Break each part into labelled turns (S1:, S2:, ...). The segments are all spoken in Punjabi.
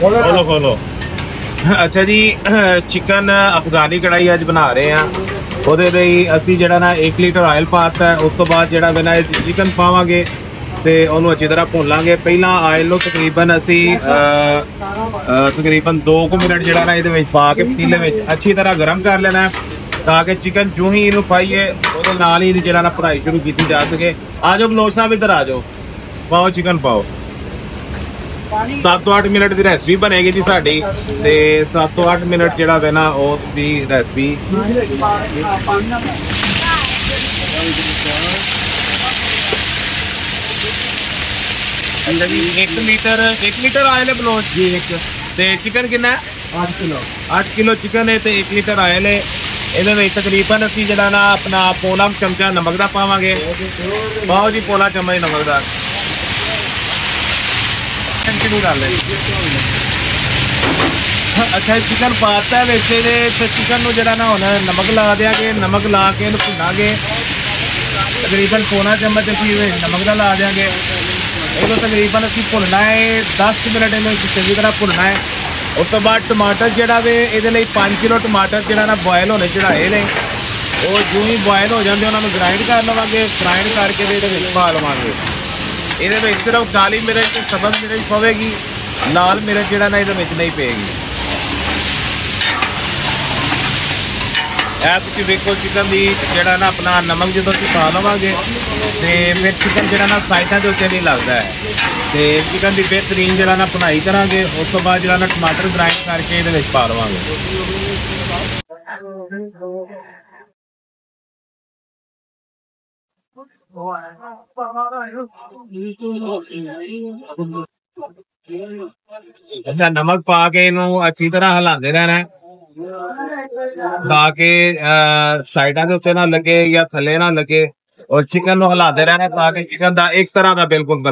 S1: ਖੋਲੋ ਖੋਲੋ। ਅੱਛਾ ਜੀ ਚਿਕਨ ਅਫਗਾਨੀ ਕੜਾਈ ਅੱਜ ਬਣਾ ਰਹੇ ਆ ਉਹਦੇ ਲਈ ਅਸੀਂ ਜਿਹੜਾ ਨਾ 1 ਲੀਟਰ ਆਇਲ ਪਾਤਾ ਹੈ। ਉਸ ਤੋਂ ਬਾਅਦ ਜਿਹੜਾ ਵੇ ਨਾ ਚਿਕਨ ਪਾਵਾਂਗੇ ਤੇ ਉਹਨੂੰ ਅੱਛੀ ਤਰ੍ਹਾਂ ਭੁੰਨ ਲਾਂਗੇ ਪਹਿਲਾਂ ਆਇਲ ਨੂੰ ਤਕਰੀਬਨ ਅਸੀਂ ਤਕਰੀਬਨ 2 ਮਿੰਟ ਜਿਹੜਾ ਨਾ ਇਹਦੇ ਵਿੱਚ ਪਾ ਕੇ ਪਤੀਲੇ ਵਿੱਚ ਅੱਛੀ ਤਰ੍ਹਾਂ ਗਰਮ ਕਰ ਲੈਣਾ ਤਾਂ ਕਿ ਚਿਕਨ ਜੋ ਹੀ ਇਹਨੂੰ ਪਾਈਏ ਉਹਦੇ ਨਾਲ ਹੀ ਜਿਹੜਾ ਨਾ ਭਰਾਈ ਸ਼ੁਰੂ ਕੀਤੀ ਜਾ ਸਕੇ। ਆ ਜਾਓ ਬਲੋਚ ਸਾਹਿਬ ਇੱਧਰ ਆ ਜਾਓ। ਪਾਓ ਚਿਕਨ ਪਾਓ। 7 ਤੋਂ 8 ਮਿੰਟ ਦੀ ਰੈਸਪੀ ਬਣੇਗੀ ਜੀ ਸਾਡੀ ਤੇ 7 ਤੋਂ 8 ਮਿੰਟ ਜਿਹੜਾ ਵੇ ਨਾ ਉਹ ਦੀ ਰੈਸਪੀ ਅੰਦਰ ਵੀ 1 ਲੀਟਰ 1 ਲੀਟਰ ਆਇਲ ਹੈ ਬਲੋਚ ਜੀ ਇੱਕ। ਤੇ ਚਿਕਨ ਕਿੰਨਾ ਹੈ?
S2: 8 ਕਿਲੋ।
S1: 8 ਕਿਲੋ ਚਿਕਨ ਹੈ ਤੇ 1 ਲੀਟਰ ਆਇਲ ਹੈ। ਇਹਦੇ ਵਿੱਚ ਤਕਰੀਬਨ ਅਸੀਂ ਜਿਹੜਾ ਨਾ ਆਪਣਾ ਪੋਲਾ ਚਮਚਾ ਨਮਕ ਦਾ ਪਾਵਾਂਗੇ। ਪਾਓ ਜੀ ਪੋਲਾ ਚਮਚ ਨਮਕ ਦਾ। ਕੰਟੀਨਿਊ ਕਰ ਲੈ। ਅੱਛਾ ਚਿਕਨ ਪਾਤਾ ਹੈ ਵਿੱਚ ਇਹਦੇ ਤੇ ਚਿਕਨ ਨੂੰ ਜਿਹੜਾ ਨਾ ਹੁਣ ਨਮਕ ਲਾ ਦਿਆਂਗੇ ਨਮਕ ਲਾ ਕੇ ਇਹਨੂੰ ਭੁੰਨਾਂਗੇ ਤਕਰੀਬਨ ਪੌਣਾ ਚਮਚ ਅਸੀਂ ਵਿੱਚ ਨਮਕ ਦਾ ਲਾ ਦਿਆਂਗੇ। ਇਹਨੂੰ ਤਕਰੀਬਨ ਅਸੀਂ ਭੁੰਨਣਾ ਹੈ 10 ਮਿੰਟ ਇਹਨੂੰ ਚੰਗੀ ਤਰ੍ਹਾਂ ਭੁੰਨਣਾ ਹੈ। ਉਸ ਤੋਂ ਬਾਅਦ ਟਮਾਟਰ ਜਿਹੜਾ ਵੇ, ਇਹਦੇ ਲਈ 5 ਕਿਲੋ ਟਮਾਟਰ ਜਿਹੜਾ ਨਾ ਬੋਇਲ ਹੋਣੇ ਚੜਾਏ ਨੇ। ਉਹ ਜਿਉਂ ਹੀ ਬੋਇਲ ਹੋ ਜਾਂਦੇ, ਉਹਨਾਂ ਨੂੰ ਗ੍ਰਾਈਂਡ ਕਰ ਲਵਾਂਗੇ। ਗ੍ਰਾਈਂਡ ਕਰਕੇ ਤੇ ਇਹਦੇ ਵਿੱਚ ਪਾ ਲਵਾਂਗੇ। ਇਹਦੇ ਵਿੱਚ ਸਿਰਫ ਕਾਲੀ ਮਿਰਚ ਤੇ ਸਬਜ਼ ਮਿਰਚ ਪਵੇਗੀ ਲਾਲ ਮਿਰਚ ਜਿਹੜਾ ਨਾ ਇਹਦੇ ਵਿੱਚ ਨਹੀਂ ਪਏਗੀ। ਇਹ ਤੁਸੀਂ ਵੇਖੋ ਚਿਕਨ ਦੀ, ਜਿਹੜਾ ਨਾ ਆਪਣਾ ਨਮਕ ਜਦੋਂ ਅਸੀਂ ਪਾ ਲਵਾਂਗੇ, ਤੇ ਫਿਰ ਚਿਕਨ ਜਿਹੜਾ ਨਾ ਸਾਈਡਾਂ ਦੇ ਉੱਤੇ ਨਹੀਂ ਲੱਗਦਾ ਹੈ। ਤੇ ਚਿਕਨ ਦੀ ਬਿਹਤਰੀਨ ਜਿਹੜਾ ਨਾ ਬਣਾਈ ਕਰਾਂਗੇ, ਉਸ ਤੋਂ ਬਾਅਦ ਜਿਹੜਾ ਨਾ ਟਮਾਟਰ ਗ੍ਰਾਈਂਡ ਕਰਕੇ ਇਹਦੇ ਵਿੱਚ ਪਾ ਲਵਾਂਗੇ। ਅੱਛਾ ਨਮਕ ਪਾ ਕੇ ਇਹਨੂੰ ਅੱਛੀ ਤਰ੍ਹਾਂ ਹਿਲਾਉਂਦੇ ਰਹਿਣਾ ਹੈ। ਤਾਂ ਕਿ ਅਹ, ਸਾਈਡਾਂ ਦੇ ਉੱਤੇ ਨਾ ਲੱਗੇ ਜਾਂ ਥੱਲੇ ਨਾ ਲੱਗੇ ਔਰ ਚਿਕਨ ਨੂੰ ਹਿਲਾਉਂਦੇ ਰਹਿਣਾ ਤਾਂ ਕਿ ਚਿਕਨ ਦਾ ਇੱਕ ਤਰ੍ਹਾਂ ਦਾ ਬਿਲਕੁਲ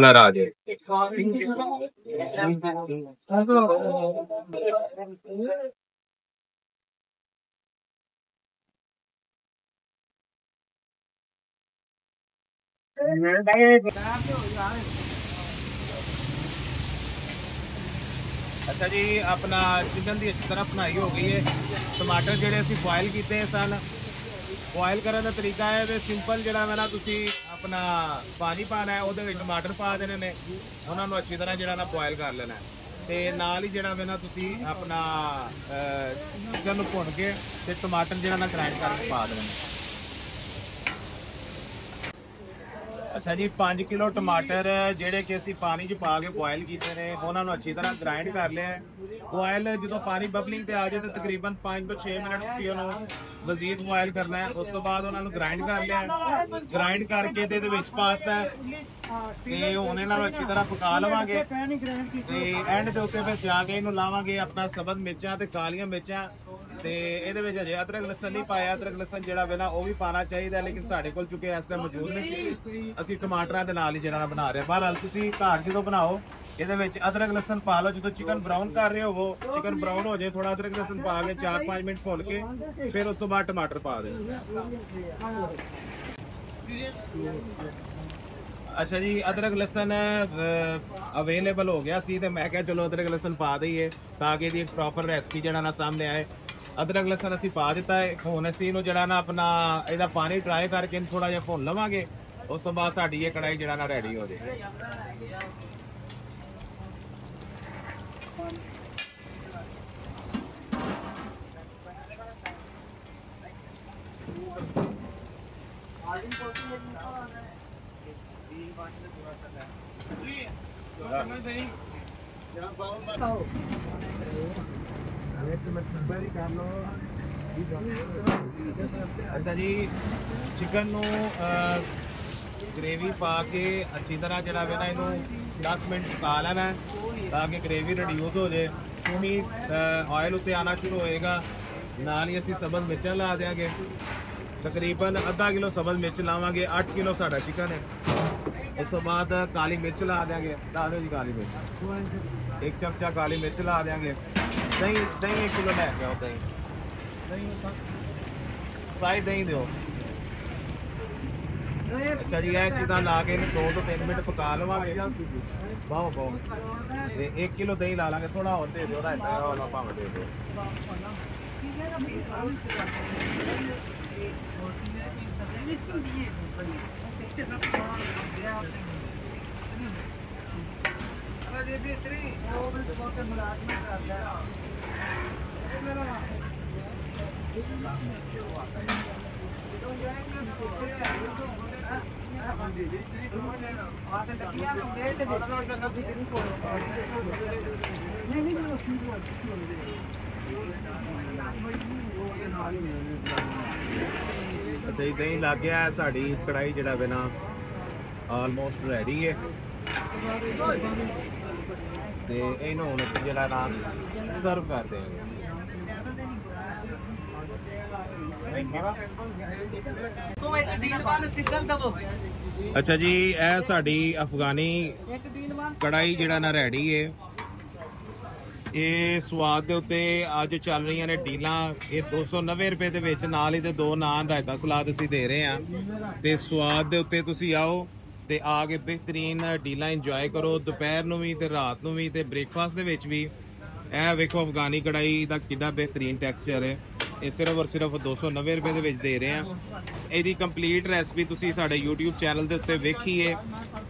S1: ਅੱਛਾ ਜੀ, ਆਪਣਾ ਚਿਕਨ ਦੀ ਅੱਛੀ ਤਰ੍ਹਾਂ ਬਣਾਈ ਹੋ ਗਈ ਹੈ। ਟਮਾਟਰ ਜਿਹੜੇ ਅਸੀਂ ਬੋਇਲ ਕੀਤੇ ਸਨ। ਬੋਇਲ ਕਰਨ ਦਾ ਤਰੀਕਾ ਹੈ ਵੀ ਸਿੰਪਲ ਜਿਹੜਾ ਹੈ ਨਾ, ਤੁਸੀਂ ਆਪਣਾ ਪਾਣੀ ਪਾਣਾ ਹੈ, ਉਹਦੇ ਵਿੱਚ ਟਮਾਟਰ ਪਾ ਦੇਣੇ ਨੇ। ਉਹਨਾਂ ਨੂੰ ਅੱਛੀ ਤਰ੍ਹਾਂ ਜਿਹੜਾ ਨਾ ਬੋਇਲ ਕਰ ਲੈਣਾ ਤੇ ਨਾਲ ਹੀ ਜਿਹੜਾ ਵੇ ਨਾ ਤੁਸੀਂ ਆਪਣਾ ਚਿਕਨ ਨੂੰ ਭੁੰਨ ਕੇ ਤੇ ਟਮਾਟਰ ਜਿਹੜਾ ਨਾ ਗ੍ਰਾਈਂਡ ਕਰਕੇ ਪਾ ਦੇਣਾ ਅੱਛਾ ਜੀ 5 ਕਿਲੋ ਟਮਾਟਰ, ਜਿਹੜੇ ਕਿ ਅਸੀਂ ਪਾਣੀ 'ਚ ਪਾ ਕੇ ਬੋਇਲ ਕੀਤੇ ਨੇ, ਉਹਨਾਂ ਨੂੰ ਅੱਛੀ ਤਰ੍ਹਾਂ ਗ੍ਰਾਈਂਡ ਕਰ ਲਿਆ ਬੋਇਲ ਜਦੋਂ ਪਾਣੀ ਬਬਲਿੰਗ ਤੇ ਆ ਜਾਏ ਤਾਂ ਤਕਰੀਬਨ 5 ਤੋਂ 6 ਮਿੰਟ ਤੁਸੀਂ ਉਹਨੂੰ ਮਜ਼ੀਦ ਬੋਇਲ ਕਰਨਾ ਹੈ। ਉਸ ਤੋਂ ਬਾਅਦ ਉਹਨਾਂ ਨੂੰ ਗ੍ਰਾਈਂਡ ਕਰ ਲਿਆ ਗ੍ਰਾਈਂਡ ਕਰਕੇ ਤੇ ਇਹਦੇ ਵਿੱਚ ਪਾਤਾ ਤੇ ਹੁਣ ਇਹਨਾਂ ਨੂੰ ਅੱਛੀ ਤਰ੍ਹਾਂ ਪਕਾ ਲਵਾਂਗੇ। ਤੇ ਐਂਡ ਦੇ ਉੱਤੇ ਫਿਰ ਜਾ ਕੇ ਇਹਨੂੰ ਲਾਵਾਂਗੇ ਆਪਣਾ ਸਬਦ ਮਿਰਚਾਂ ਤੇ ਕਾਲੀਆਂ ਮਿਰਚਾਂ। ਤੇ ਇਹਦੇ ਵਿੱਚ ਅਜੇ ਅਦਰਕ ਲਸਣ ਨਹੀਂ ਪਾਇਆ, ਅਦਰਕ ਲਸਣ ਜਿਹੜਾ ਵੇ ਨਾ ਉਹ ਵੀ ਪਾਣਾ ਚਾਹੀਦਾ, ਲੇਕਿਨ ਸਾਡੇ ਕੋਲ ਚੁੱਕੇ ਇਸ ਟਾਈਮ ਮੌਜੂਦ ਨਹੀਂ ਅਸੀਂ ਟਮਾਟਰਾਂ ਦੇ ਨਾਲ ਹੀ ਜਿਹੜਾ ਬਣਾ ਰਹੇ ਹਾਂ। ਬਹਰਹਾਲ ਤੁਸੀਂ ਘਰ ਜਦੋਂ ਬਣਾਓ, ਇਹਦੇ ਵਿੱਚ ਅਦਰਕ ਲਸਣ ਪਾ ਲਓ, ਜਦੋਂ ਚਿਕਨ ਬਰਾਊਨ ਕਰ ਰਹੇ ਹੋਵੋ, ਚਿਕਨ ਬਰਾਊਨ ਹੋ ਜਾਏ ਥੋੜਾ ਅਦਰਕ ਲਸਣ ਪਾ ਕੇ 4-5 ਮਿੰਟ ਭੁੱਲ ਕੇ, ਫਿਰ ਉਸ ਤੋਂ ਬਾਅਦ ਟਮਾਟਰ ਪਾ ਦਿਓ। ਅੱਛਾ ਜੀ, ਅਦਰਕ ਲਸਣ ਅਵੇਲੇਬਲ ਹੋ ਗਿਆ ਸੀ ਤੇ ਮੈਂ ਕਿਹਾ ਚਲੋ ਅਦਰਕ ਲਸਣ ਪਾ ਦਈਏ, ਤਾਂ ਕਿ ਇਹਦੀ ਇੱਕ ਪ੍ਰੋਪਰ ਰੈਸਪੀ ਜਿਹੜਾ ਨਾ ਸਾਹਮਣੇ ਆਏ। ਅਦਰਕ ਲਸਣ ਅਸੀਂ ਪਾ ਦਿੱਤਾ ਹੈ। ਹੁਣ ਅਸੀਂ ਇਹਨੂੰ ਜਿਹੜਾ ਨਾ ਆਪਣਾ ਇਹਦਾ ਪਾਣੀ ਟਰਾਈ ਕਰਕੇ ਥੋੜਾ ਜਿਹਾ ਭੁੰਨ ਲਵਾਂਗੇ। ਉਸ ਤੋਂ ਬਾਅਦ ਸਾਡੀ ਇਹ ਕੜਾਈ ਜਿਹੜਾ ਨਾ ਰੈਡੀ ਹੋ ਜਾਏ। ਅੱਛਾ ਜੀ ਚਿਕਨ ਨੂੰ ਗ੍ਰੇਵੀ ਪਾ ਕੇ ਅੱਛੀ ਤਰ੍ਹਾਂ ਜਿਹੜਾ ਵੇ ਨਾ ਇਹਨੂੰ 10 ਮਿੰਟ ਪਕਾ ਲੈਣਾ ਤਾਂ ਕਿ ਗ੍ਰੇਵੀ ਰਿਡਿਊਸ ਹੋ ਜਾਏ। ਕਿਉਂਕਿ ਆਇਲ ਉੱਤੇ ਆਣਾ ਸ਼ੁਰੂ ਹੋਏਗਾ, ਨਾਲ ਹੀ ਅਸੀਂ ਸਬਜ਼ ਮਿਰਚਾਂ ਲਾ ਦਿਆਂਗੇ। ਤਕਰੀਬਨ ਅੱਧਾ ਕਿਲੋ ਸਬਜ਼ ਮਿਰਚ ਲਾਵਾਂਗੇ 8 ਕਿਲੋ ਸਾਡਾ ਚਿਕਨ ਹੈ। ਉਸ ਤੋਂ ਬਾਅਦ ਕਾਲੀ ਮਿਰਚ ਲਾ ਦਿਆਂਗੇ। ਲਾ ਦਿਓ ਜੀ ਕਾਲੀ ਮਿਰਚ। ਇੱਕ ਚਮਚਾ ਕਾਲੀ ਮਿਰਚ ਲਾ ਦਿਆਂਗੇ। ਦਹੀਂ ਦਹੀਂ 1 ਕਿਲੋ ਲੈ ਕੇ ਆਓ ਦਹੀਂ ਦਹੀਂ ਸਾਈ ਦਿਓ। ਅੱਛਾ ਜੀ, ਇਹ ਚੀਜ਼ਾਂ ਲਾ ਕੇ ਇਹਨੂੰ 2 ਤੋਂ 3 ਮਿੰਟ ਪਕਾ ਲਵਾਂਗੇ। ਬਾਹੋ ਬਾਹੋ ਤੇ 1 ਕਿਲੋ ਦਹੀਂ ਲਾ ਲਾਂਗੇ ਥੋੜਾ ਹੋਰ ਦੇ ਦਿਓ ਰਾਇਤਾ ਵਾਲਾ ਭਾਵੇਂ ਦੇ ਦਿਓ। ਅੱਛਾ ਜੀ, ਦਹੀਂ ਲੱਗ ਗਿਆ, ਸਾਡੀ ਕੜਾਈ ਜਿਹੜਾ ਵੇ ਆਲਮੋਸਟ ਰੈਡੀ ਹੈ ਤੇ ਇਹਨੂੰ ਹੁਣ ਜਿਹੜਾ ਨਾ ਸਰਵ ਕਰ ਦੇਵਾਂਗੇ
S3: ਤੂੰ ਇੱਕ ਦਵੋ।
S1: ਅੱਛਾ ਜੀ ਇਹ ਸਾਡੀ ਅਫਗਾਨੀ
S3: ਇੱਕ
S1: ਕੜਾਈ ਜਿਹੜਾ ਨਾ ਰੈਡੀ ਏ। ਇਹ ਸਵਾਦ ਦੇ ਉੱਤੇ ਅੱਜ ਚੱਲ ਰਹੀਆਂ ਨੇ ਡੀਲਾਂ। ਇਹ 290 ਰੁਪਏ ਦੇ ਵਿੱਚ ਨਾਲ ਹੀ ਤੇ ਦੋ ਨਾਨ ਰਾਇਤਾ ਸਲਾਦ ਅਸੀਂ ਦੇ ਰਹੇ ਹਾਂ। ਤੇ ਸਵਾਦ ਦੇ ਉੱਤੇ ਤੁਸੀਂ ਆਓ ਤੇ ਆ ਕੇ ਬਿਹਤਰੀਨ ਡੀਲਾਂ ਇੰਜੋਏ ਕਰੋ। ਦੁਪਹਿਰ ਨੂੰ ਵੀ ਤੇ ਰਾਤ ਨੂੰ ਵੀ ਤੇ ਬ੍ਰੇਕਫਾਸਟ ਦੇ ਵਿੱਚ ਵੀ। ਇਹ ਵੇਖੋ, ਅਫਗਾਨੀ ਕੜਾਈ ਦਾ ਕਿੰਨਾ ਬਿਹਤਰੀਨ ਟੈਕਸਚਰ ਹੈ। ਇਹ ਸਿਰਫ ਔਰ ਸਿਰਫ 290 ਰੁਪਏ ਦੇ ਵਿੱਚ ਦੇ ਰਹੇ ਹਾਂ। ਇਹਦੀ ਕੰਪਲੀਟ ਰੈਸਪੀ ਤੁਸੀਂ ਸਾਡੇ YouTube ਚੈਨਲ ਦੇ ਉੱਤੇ ਵੇਖੀਏ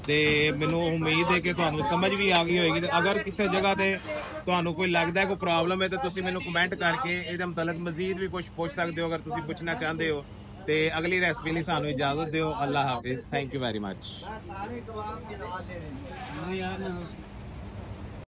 S1: ਤੇ ਮੈਨੂੰ ਉਮੀਦ ਹੈ ਕਿ ਤੁਹਾਨੂੰ ਸਮਝ ਵੀ ਆ ਗਈ ਹੋਏਗੀ ਤੇ ਅਗਰ ਕਿਸੇ ਜਗ੍ਹਾ ਤੇ ਤੁਹਾਨੂੰ ਕੋਈ ਲੱਗਦਾ ਕੋਈ ਪ੍ਰੋਬਲਮ ਹੈ ਤਾਂ ਤੁਸੀਂ ਮੈਨੂੰ ਕਮੈਂਟ ਕਰਕੇ ਇਹਦੇ ਮੁਤਲਕ ਮਜ਼ੀਦ ਵੀ ਕੁਝ ਪੁੱਛ ਸਕਦੇ ਹੋ, ਅਗਰ ਤੁਸੀਂ ਪੁੱਛਣਾ ਚਾਹੁੰਦੇ ਹੋ। ਤੇ ਅਗਲੀ ਰੈਸਪੀ ਲਈ ਸਾਨੂੰ ਇਜਾਜ਼ਤ ਦਿਓ। ਅੱਲਾ ਹਾਫਿਜ਼। Thank you very much